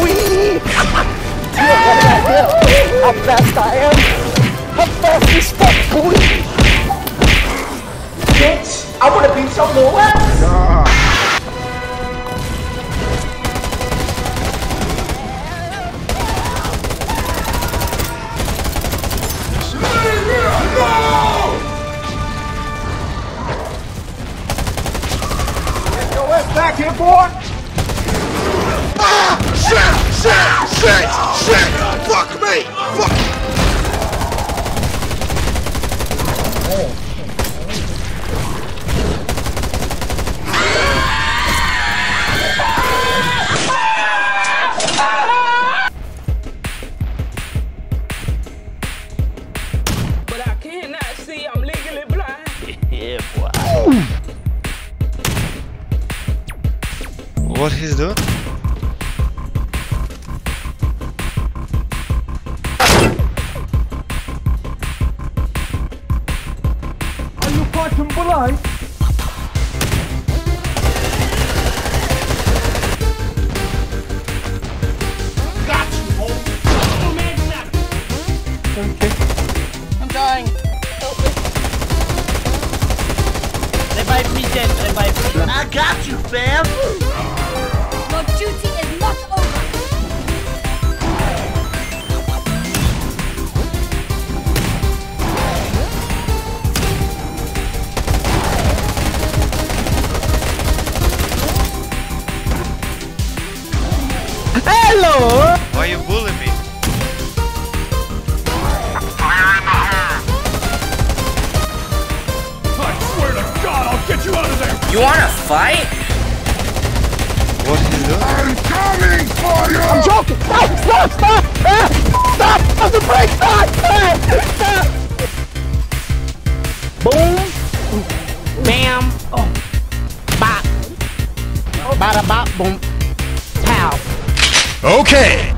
Any how fast I am? How fast as fuck, boy! Bitch, I wanna little ass! Your ass back here, boy! Shit! Shit! Shit! Shit! Fuck me! Fuck! But I cannot see. I'm legally blind. Yeah, boy. What he's doing? Fucking blind? I'm dying. Help me. Revive me, Jen. Revive me. I got you, fam. Hello. Why you bully me? Fire in the hole! I swear to God, I'll get you out of there! You wanna fight? What he's doing? I'm coming for you! I'm joking. Stop! Stop! Stop! Ah! Stop! Stop the brake! Stop! Okay!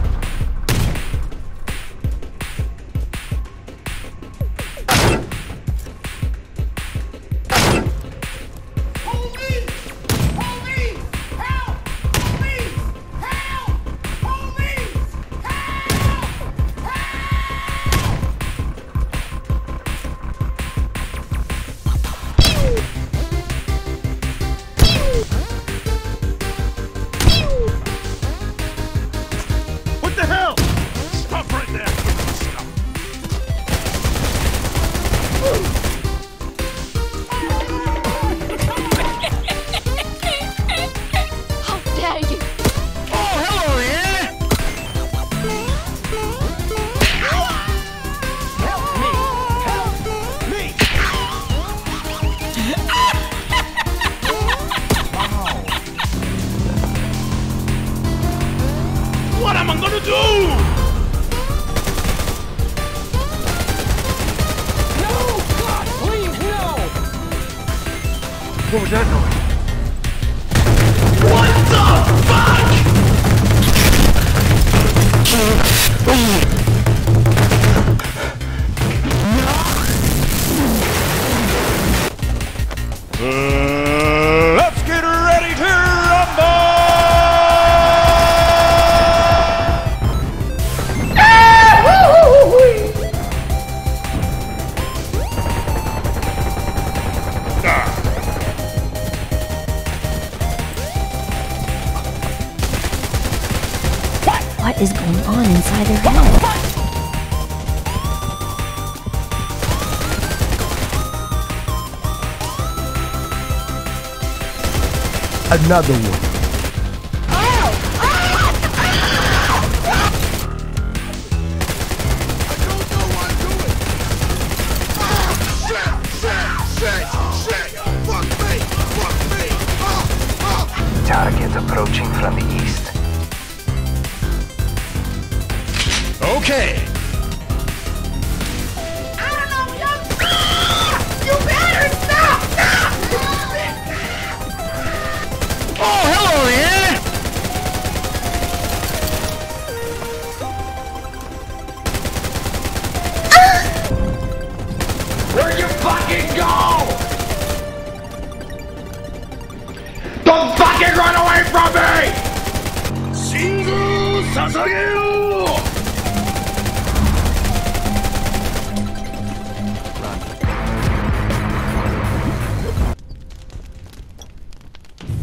What was that noise? Let's is going on inside her head? Another one. Target approaching from the Fuck me! Fuck me! Oh! Oh! Target approaching from the east. Okay! Oh, hello there. Where you fucking go? Don't fucking run away from me! Shingu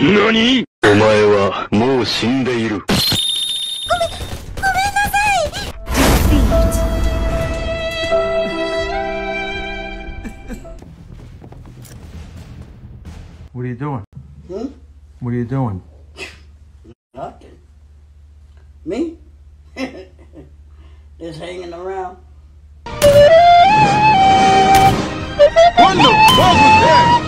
何お前はもう死んでいる。What are you doing? Hmm? What are you doing? Nothing. Me? Just hanging around. What the fuck was that?